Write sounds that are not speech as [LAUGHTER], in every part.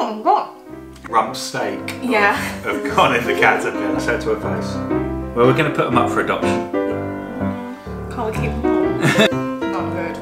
Oh, God. rump steak Yeah. of, of Colin the caterpillar. Say said to her face. Well, we're going to put them up for adoption. Can't we keep them all. [LAUGHS] Not good.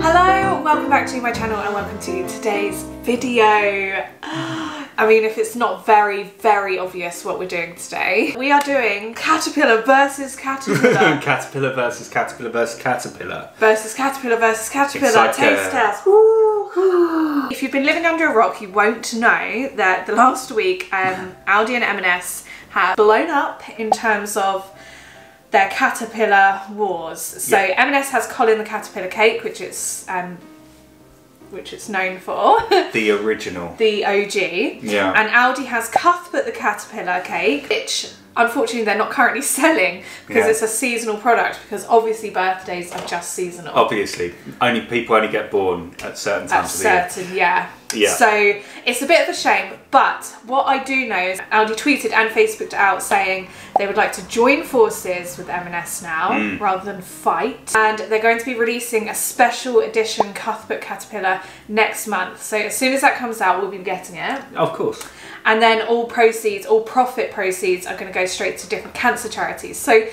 Hello, welcome back to my channel and welcome to today's video. [GASPS] [LAUGHS] I mean, if it's not very, very obvious what we're doing today, we are doing caterpillar versus caterpillar [LAUGHS] caterpillar versus caterpillar versus caterpillar. versus caterpillar versus caterpillar like taste a- test. Woo. if you've been living under a rock, you won't know that the last week um, [LAUGHS] Aldi and M&S have blown up in terms of their caterpillar wars. So Yeah. M&S has Colin the caterpillar cake, which is um, which it's known for, [LAUGHS] The original. the OG. Yeah. And Aldi has Cuthbert the caterpillar cake, which unfortunately they're not currently [LAUGHS] selling because Yeah. it's a seasonal product. Because obviously birthdays are just seasonal. Obviously, only people only get born at certain at times of the year. certain, yeah. Yeah. So it's a bit of a shame, but what I do know is Aldi tweeted and Facebooked out saying they would like to join forces with M&S now Mm. rather than fight, and they're going to be releasing a special edition Cuthbert Caterpillar next month. So as soon as that comes out, we'll be getting it, Of course. and then all proceeds, all profit proceeds, are going to go straight to different cancer charities. So.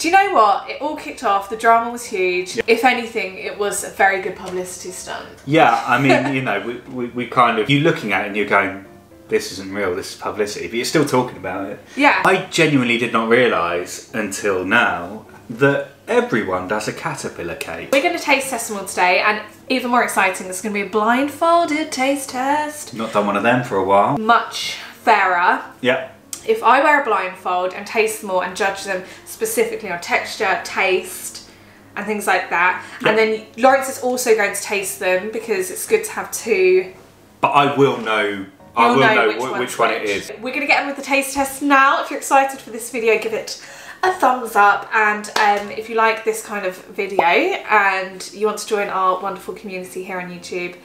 Do you know what? It all kicked off. The drama was huge. If anything, it was a very good publicity stunt. Yeah, I mean, [LAUGHS] you know, we, we, we kind of, you're looking at it and you're going, this isn't real, this is publicity, but you're still talking about it. Yeah. I genuinely did not realise until now that everyone does a caterpillar cake. We're going to taste test them all today, and even more exciting, it's going to be a blindfolded taste test. Not done one of them for a while. Much fairer Yep. If I wear a blindfold and taste them all and judge them specifically on texture, taste, and things like that. And then Lawrence is also going to taste them because it's good to have two. But I will know, I will know, which wh- one's which one it is. We're going to get on with the taste test now. If you're excited for this video, give it a thumbs up. And um, if you like this kind of video and you want to join our wonderful community here on YouTube,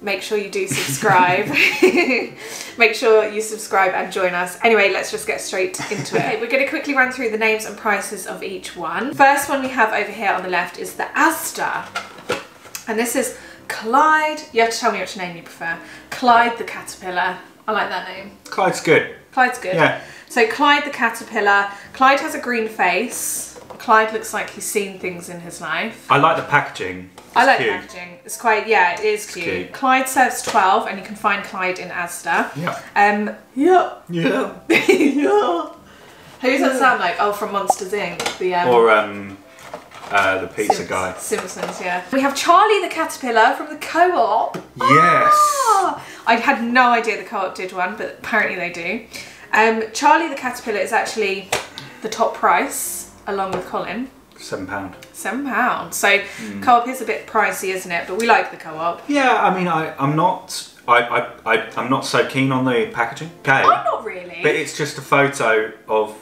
make sure you do subscribe. [LAUGHS] make sure you subscribe and join us. Anyway, let's just get straight into it. Okay, we're going to quickly run through the names and prices of each one. First one we have over here on the left is the Asda. And this is Clyde. You have to tell me which name you prefer. Clyde the Caterpillar. I like that name. Clyde's good. Clyde's good. Yeah. So Clyde the Caterpillar. Clyde has a green face. Clyde looks like he's seen things in his life. I like the packaging. I It's like cute. packaging. It's quite yeah, it is cute. cute. Clyde serves twelve, and you can find Clyde in Asda. Yeah. Um. Yeah. Yeah. [LAUGHS] yeah. Who does that sound like? Oh, from Monsters Inc. The um, Or um, uh, the pizza Simps- guy. Simpsons. Yeah. We have Charlie the Caterpillar from the Co-op. Yes. Ah, I had no idea the co-op did one, but apparently they do. Um, Charlie the Caterpillar is actually the top price, along with Colin. Seven pound. Seven pounds. So hmm. co-op is a bit pricey, isn't it? But we like the co-op. Yeah, I mean, I, I'm not, I, I, I, I'm not so keen on the packaging. Okay. I'm not really. But it's just a photo of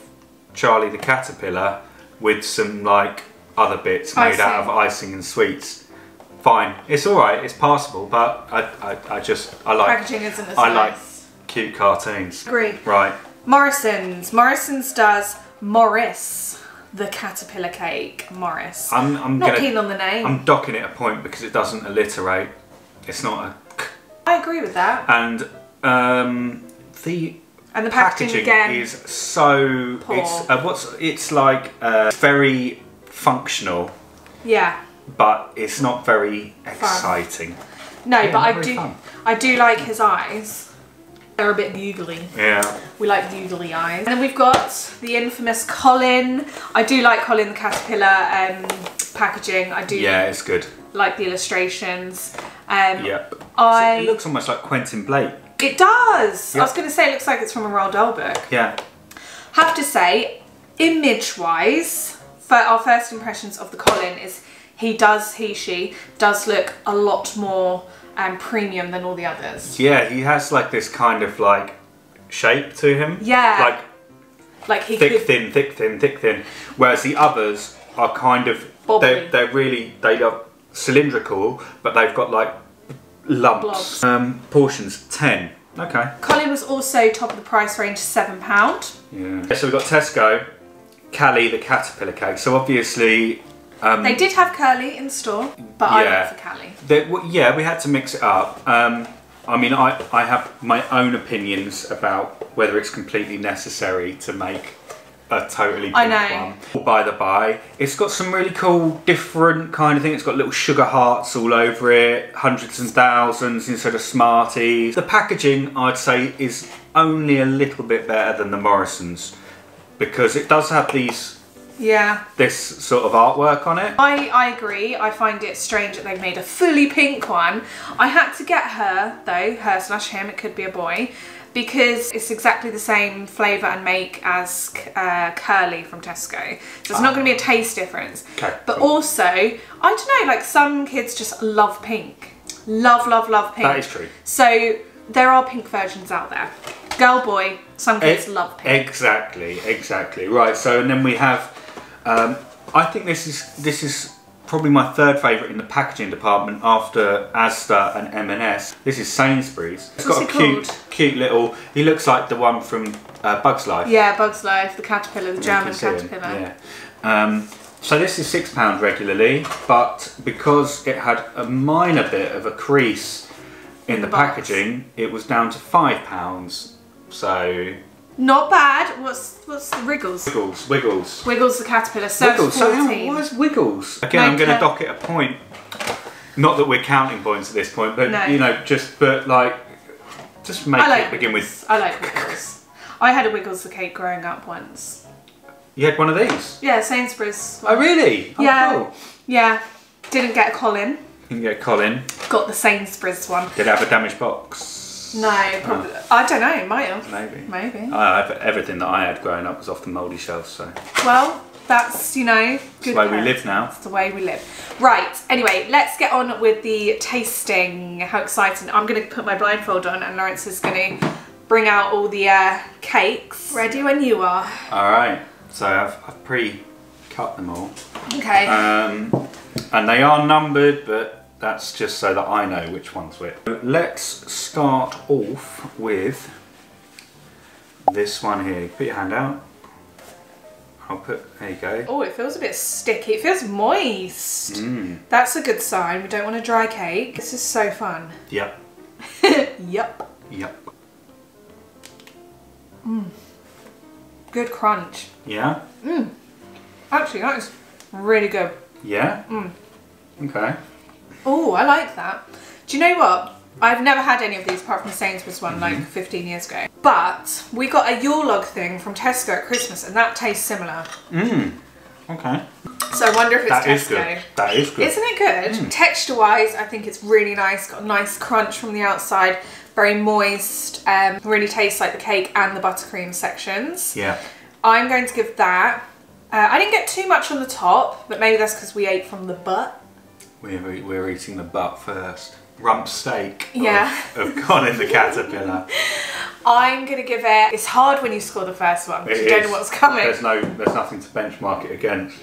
Charlie the caterpillar with some like other bits made out of icing and sweets. Fine, it's all right. It's passable, but I, I, I just I like Packaging isn't as I like cute cartoons. Agree. Right. Morrison's. Morrison's does Morris the Caterpillar cake. Morris. I'm I'm not gonna keen on the name. I'm docking it a point because it doesn't alliterate. It's not a I agree with that. and um, the And the packaging, packaging again. is so Poor. it's uh, what's it's like uh, very functional yeah. but it's not very exciting No, Yeah, but I do. fun. I do like his eyes. They're a bit googly. yeah We like googly eyes. And then we've got the infamous Colin. I do like Colin the Caterpillar um, packaging. I do yeah it's good like the illustrations. Um, yep I- it looks almost like Quentin Blake It does. I was going to say it looks like it's from a Roald Dahl book. yeah Have to say, image-wise, for our first impressions of the Colin is he does, he, she does look a lot more um, premium than all the others. yeah he has like this kind of like shape to him Yeah. like Like he thick could, thin thick thin thick thin whereas the others are kind of Bobbly. they're, they're really they are cylindrical but they've got like lumps um portions 10 okay Colin was also top of the price range, seven pound. Yeah. So we've got Tesco, Callie the caterpillar cake. So obviously Um, They did have curly in store, but I Yeah. went for Callie. W- yeah, we had to mix it up. Um, I mean, I, I have my own opinions about whether it's completely necessary to make a totally pink I know. one. By the by, it's got some really cool, different kind of thing. It's got little sugar hearts all over it, hundreds and thousands instead of Smarties. The packaging, I'd say, is only a little bit better than the Morrisons because it does have these Yeah. this sort of artwork on it. I, I agree. I find it strange that they've made a fully pink one. I had to get her, though, her slash him, it could be a boy, because it's exactly the same flavour and make as uh, Curly from Tesco. So it's not going to be a taste difference. Okay, But cool. also, I don't know, like some kids just love pink. Love, love, love pink. That is true. So there are pink versions out there. Girl, boy, some kids E- love pink. Exactly, exactly. Right. So and then we have. Um, I think this is this is probably my third favourite in the packaging department after Asda and M&S. This is Sainsbury's. It's What's got a cute, called? cute little. He looks like the one from uh, Bugs Life. Yeah, Bugs Life, the caterpillar, the German see him, caterpillar. Yeah. Um, so this is six pound regularly, but because it had a minor bit of a crease in, In the, the packaging, it was down to five pounds. So Not bad. What's what's the Wriggles? wiggles, wiggles. Wiggles the caterpillar. Serves Wiggles. So hang on, 14. Wiggles? Again, I'm going to dock it a point. Not that we're counting points at this point, but No. you know, just but like, just make I like it begin with. Wiggles. I like Wiggles. I had a Wiggles the cake growing up once. You had one of these. Yeah, Sainsbury's. Oh really? Oh, Yeah. Cool. Yeah. Didn't get a Colin. Didn't get Colin. Got the Sainsbury's one. Did it have a damaged box? No, probably. I don't know. Might have. Maybe. Maybe. I have everything that I had growing up was off the mouldy shelves, so Well, that's you know good. the way we live now. That's the way we live. Right. Anyway, let's get on with the tasting. How exciting! I'm going to put my blindfold on, and Lawrence is going to bring out all the uh, cakes. Ready when you are. All right. So I've, I've pre-cut them all, Okay. um, and they are numbered, but that's just so that I know which one's which. Let's start off with this one here. Put your hand out. I'll put. There you go. Oh, it feels a bit sticky. It feels moist. Mm. That's a good sign. We don't want a dry cake. This is so fun. Yep. [LAUGHS] yep. Yep. Good crunch. Yeah. Actually, that is really good. Yeah. Mm. Okay. Oh, I like that. Do you know what? I've never had any of these apart from the Sainsbury's one Mm-hmm. like 15 years ago. But we got a Yule log thing from Tesco at Christmas and that tastes similar. Mm. Okay. So I wonder if it's That Tesco. is good. That is good. Isn't it good? Texture wise, I think it's really nice. Got a nice crunch from the outside, very moist. Um, really tastes like the cake and the buttercream sections. Yeah. I'm going to give that. Uh, I didn't get too much on the top, but maybe that's because we ate from the butt. We're, we're eating the butt first. Rump steak yeah. of- of, Colin the Caterpillar. [LAUGHS] I'm gonna give it. It's hard when you score the first one. 'cause It you don't know what's coming. There's no, there's nothing to benchmark it against.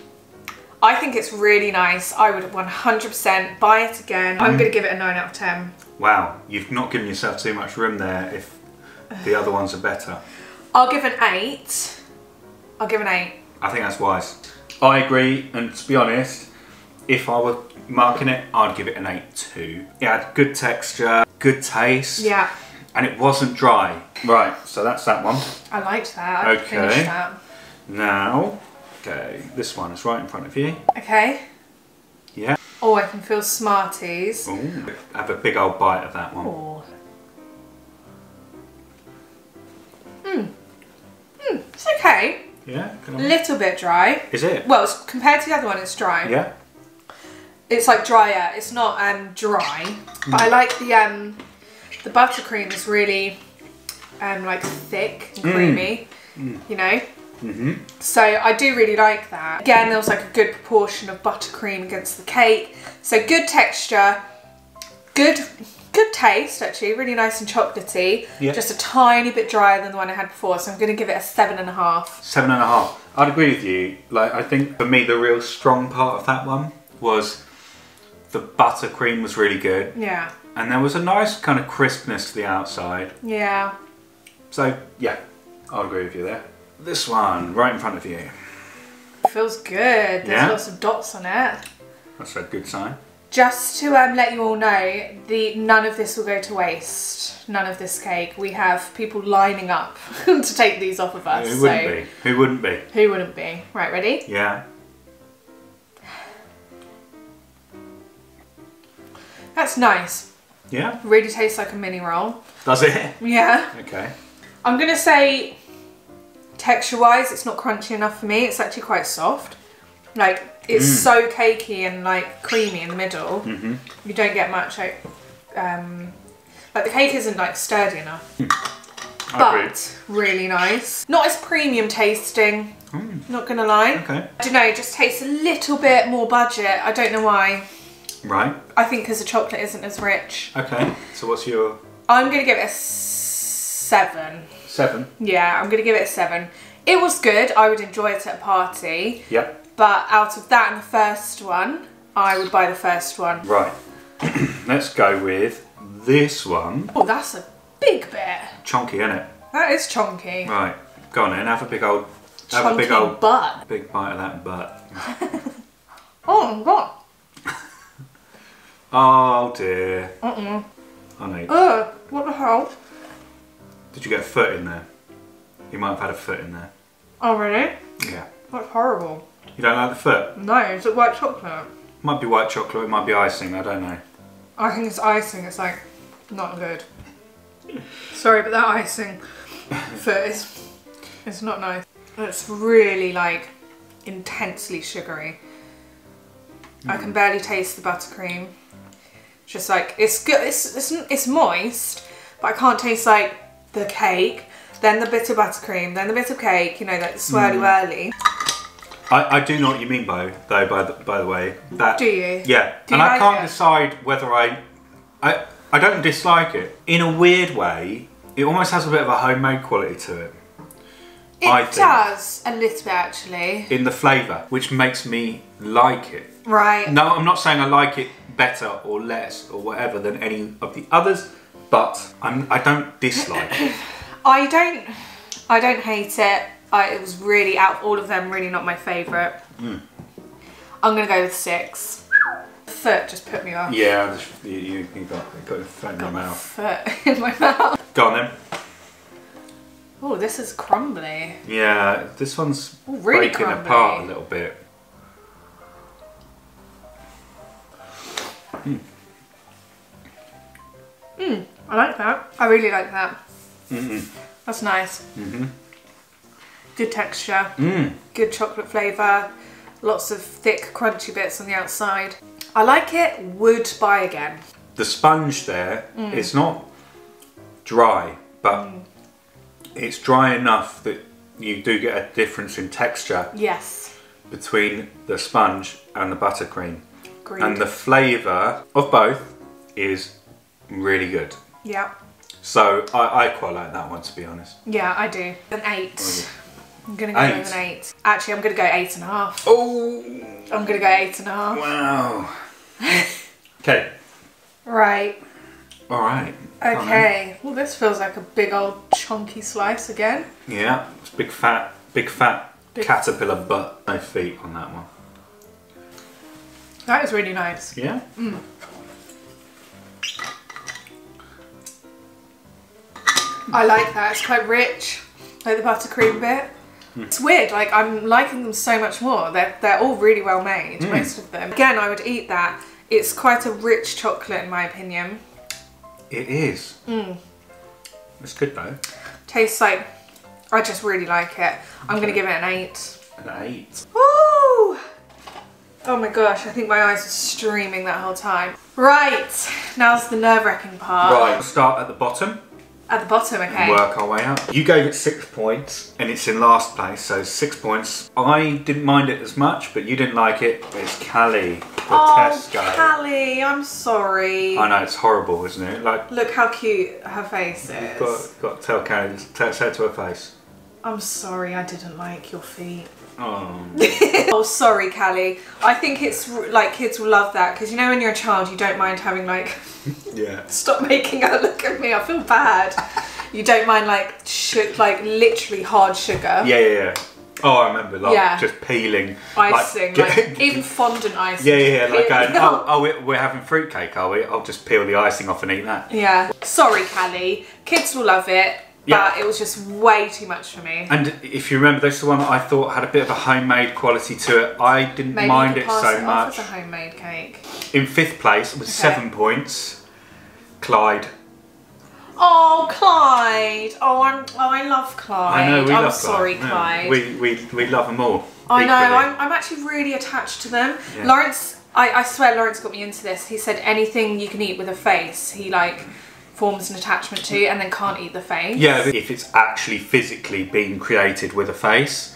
I think it's really nice. I would 100% buy it again. Mm. I'm gonna give it a nine out of ten. Wow, you've not given yourself too much room there. If the other ones are better, I'll give an eight. I'll give an eight. I think that's wise. I agree, and to be honest, if I were marking it, I'd give it an eight too. It had good texture, good taste, Yeah, and it wasn't dry. Right, so that's that one. I liked that. I Okay. that. Now, okay, this one is right in front of you. Okay. Yeah. Oh, I can feel Smarties. Ooh, have a big old bite of that one. Oh. Hmm. Hmm. It's okay. Yeah, A little bit dry. Is it? Well, it's, compared to the other one, it's dry. Yeah. It's like drier. It's not um dry, but I like the um the buttercream is really um like thick and creamy. You know. Mm-hmm. So I do really like that. Again, there was like a good proportion of buttercream against the cake. So good texture, good good taste actually, really nice and chocolatey. Yeah. Just a tiny bit drier than the one I had before. So I'm going to give it a seven and a half. Seven and a half. I'd agree with you. Like, I think for me, the real strong part of that one was the buttercream was really good, Yeah, and there was a nice kind of crispness to the outside. yeah. So yeah, I'd agree with you there. This one, right in front of you. feels good. There's Yeah? lots of dots on it. That's a good sign. Just to um, let you all know, the none of this will go to waste. None of this cake. We have people lining up [LAUGHS] to take these off of us. Who wouldn't be? Who wouldn't be? who wouldn't be? Right, ready? Yeah. That's nice. Yeah. Really tastes like a mini roll. Does it? Yeah. Okay. I'm gonna say texture wise, it's not crunchy enough for me. It's actually quite soft. Like it's Mm. so cakey and like creamy in the middle. Mhm. You don't get much like um like the cake isn't like sturdy enough. Agree. But really nice. Not as premium tasting, not gonna lie. Mm. Okay. I don't know, it just tastes a little bit more budget. I don't know why. Right. I think because the chocolate isn't as rich. Okay. So what's your I'm gonna give it a seven. seven? Yeah, I'm gonna give it a seven. It was good. I would enjoy it at a party, Yep. but out of that and the first one, I would buy the first one. Right. [CLEARS THROAT] Let's go with this one. Oh, that's a big bit. Chunky, isn't it? That is chunky. Right. Go on then. Have a big old. Have chunky a big old. butt. Big bite of that butt. [LAUGHS] Oh my god. Oh dear. Uh-uh. Oh, Honey, Ugh, what the hell? did you get a foot in there? You might have had a foot in there. Oh really? Yeah. That's horrible. You don't like the foot? No, is it white chocolate? Might be white chocolate. It might be icing. I don't know. I think it's icing. It's like not good. Sorry, but that icing [LAUGHS] foot is it's not nice. It's really like intensely sugary. I can mm. barely taste the buttercream. It's Just like it's good. It's, it's it's moist, but I can't taste like the cake. Then the bit of buttercream. Then the bit of cake. You know, like swirly hmm. whirly. I, I do know what you mean by though. By the, by the way, that Do you? Yeah, Do and you I like can't it? decide whether I, I, I don't dislike it. In a weird way, it almost has a bit of a homemade quality to it. It I think. does a little bit actually. In the flavour, which makes me like it. Right. No, I'm not saying I like it better or less or whatever than any of the others, but I'm, I don't dislike it. [LAUGHS] I don't, I don't hate it. I, it was really out all of them, really not my favourite. Hmm. I'm gonna go with six. Foot just put me off. Yeah, you, you, you got, you got your foot in your mouth. Foot [LAUGHS] in my mouth. Go on then. Oh, this is crumbly. Yeah, this one's Ooh, really breaking crumbly. apart a little bit. I like that. I really like that. Mm-mm. That's nice. Mhm. Good texture. Mm. Good chocolate flavour. Lots of thick, crunchy bits on the outside. I like it. Would buy again. the sponge there, Mm. it's not dry, but it's dry enough that you do get a difference in texture Yes. between the sponge and the buttercream. Agreed. And the flavour of both is really good. yeah. So I, I quite like that one to be honest. Yeah, I do. An eight. Oh, I'm gonna go Eight. with an eight. Actually, I'm gonna go eight and a half. Oh I'm gonna go eight and a half. wow. [LAUGHS] okay. Right. Alright. Okay. Well, this feels like a big old chunky slice again. Yeah, it's big fat big fat Big- caterpillar butt. No feet on that one. That is really nice. Yeah? Mm. I like that. It's quite rich, like the buttercream bit. It's weird. Like I'm liking them so much more. They're they're all really well made. Most of them. Again, I would eat that. It's quite a rich chocolate in my opinion. It is. Mm. It's good though. Tastes like. I just really like it. I'm gonna give it an eight. An eight. Woo! Oh my gosh, I think my eyes were streaming that whole time. Right, now's the nerve-wracking part. Right, we'll start at the bottom At the bottom, okay. work our way up. You gave it six points and it's in last place, so six points. I didn't mind it as much, but you didn't like it. It's Callie, the Oh, Tesco. Callie, I'm sorry. I know, it's horrible, isn't it? Like, Look how cute her face is. you've got, got to tell Callie, say it to her face. I'm sorry, I didn't like your feet. Oh. oh, sorry, Callie. I think it's like kids will love that because you know when you're a child, you don't mind having like. yeah. Stop making her look at me. I feel bad. You don't mind like like literally hard sugar. Yeah, yeah, yeah. Oh, I remember, like Yeah. just peeling, icing, like, get- [LAUGHS] even fondant icing. yeah, yeah, yeah, like going, um, oh, oh, we- we're having fruitcake, are we? I'll just peel the icing off and eat that. Yeah. Sorry, Callie. Kids will love it, Yeah. but it was just way too much for me. And if you remember, this is the one that I thought had a bit of a homemade quality to it. I didn't Maybe mind it so it much. as a homemade cake. In fifth place with seven points, Clyde. Oh, Clyde. Oh, I'm, oh, I love Clyde. I know we I'm love sorry, Clyde. Clyde. Yeah, we, we we love them all. I know. I'm, I'm actually really attached to them. Yeah. Lawrence, I, I swear, Lawrence got me into this. He said anything you can eat with a face, he like forms an attachment to, and then can't eat the face. Yeah, if it's actually physically being created with a face.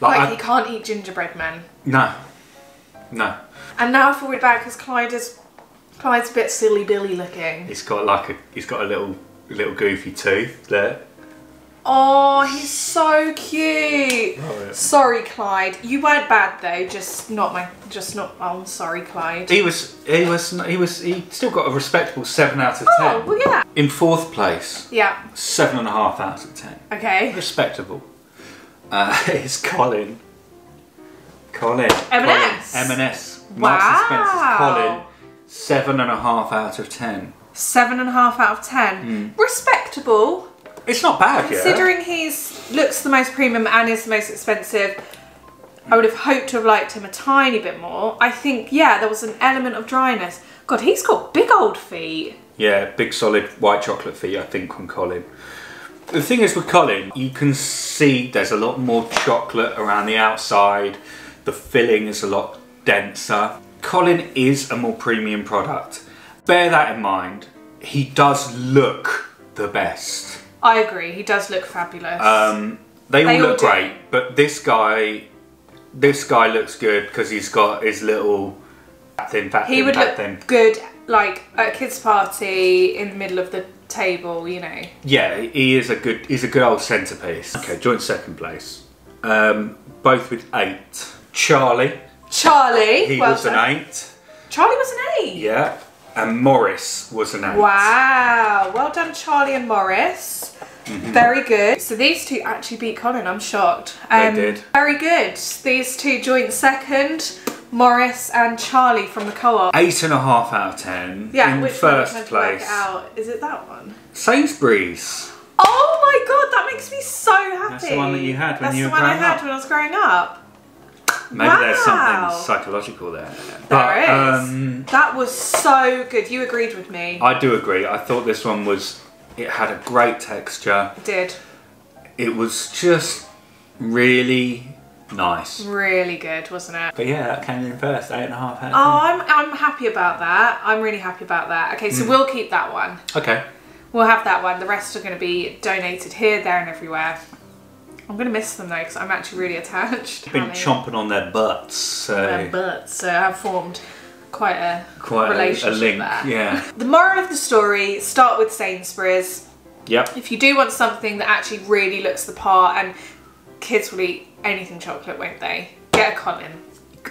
Like I- he can't eat gingerbread men. no, no. And now I feel really bad because Clyde is Clyde's a bit silly Billy looking. He's got like a he's got a little little goofy tooth there. Oh, he's so cute. Oh, yeah. Sorry, Clyde. You weren't bad though. Just not my. Just not. Oh, I'm sorry, Clyde. He was he was he was he still got a respectable seven out of ten. Oh, well, yeah. In fourth place, Yeah. seven and a half out of ten. Okay. Respectable. Uh, [LAUGHS] it's Colin. Colin. M&S. M&S. Marks and Spencer's Wow. Colin. Seven and a half out of ten. Seven and a half out of ten. Respectable. It's not bad, yeah. Considering he's looks the most premium and is the most expensive, I would have hoped to have liked him a tiny bit more. I think, yeah, there was an element of dryness. God, he's got big old feet. Yeah, big solid white chocolate feet, I think, on Colin. The thing is with Colin, you can see there's a lot more chocolate around the outside. The filling is a lot denser. Colin is a more premium product. Bear that in mind. He does look the best. I agree. He does look fabulous. Um, they all They all look do. great, but this guy, this guy looks good because he's got his little fat thin, fat he thin, would fat look thin. good, like at a kids' party in the middle of the table. You know. Yeah, he is a good. He's a good old centerpiece. Okay, joint second place. Um, both with eight. Charlie, Charlie. he well was done. an eight. Charlie was an eight. Yeah, and Morris was an eight. Wow, well done, Charlie and Morris. Mm-hmm. Very good. So these two actually beat Colin. I'm shocked. Um, They did. Very good. These two joint second, Morris and Charlie from the co-op. Eight and a half out of ten. Yeah, in which one first work place. out? Is it that one? Sainsbury's. Oh my god, that makes me so happy. That's the one that you had when That's you the one I had up. when I was growing up. Maybe there's something psychological there. There But is. um, that was so good. You agreed with me. I do agree. I thought this one was. It had a great texture. I did. It was just really nice. Really good, wasn't it? But yeah, that came in first. Eight and a half out of Oh, I'm, I'm happy about that. I'm really happy about that. Okay, so we'll keep that one. Okay. We'll have that one. The rest are going to be donated here, there, and everywhere. I'm going to miss them though because I'm actually really attached. Been chomping on their butts, so Their butts, so I've formed quite a quite a, a link. there. Yeah. The moral of the story: start with Sainsbury's. Yep. If you do want something that actually really looks the part, and kids will eat anything chocolate, won't they? Get a Colin.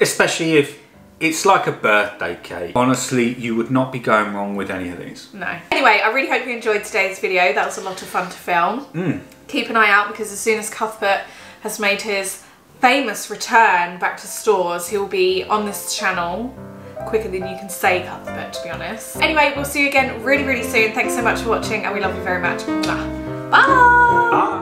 Especially if it's like a birthday cake. Honestly, you would not be going wrong with any of these. No. Anyway, I really hope you enjoyed today's video. That was a lot of fun to film. Hmm. Keep an eye out because as soon as Cuthbert has made his famous return back to stores, he'll be on this channel quicker than you can say Cuthbert, to be honest. Anyway, we'll see you again really, really soon. Thanks so much for watching and we love you very much. Bye! Bye.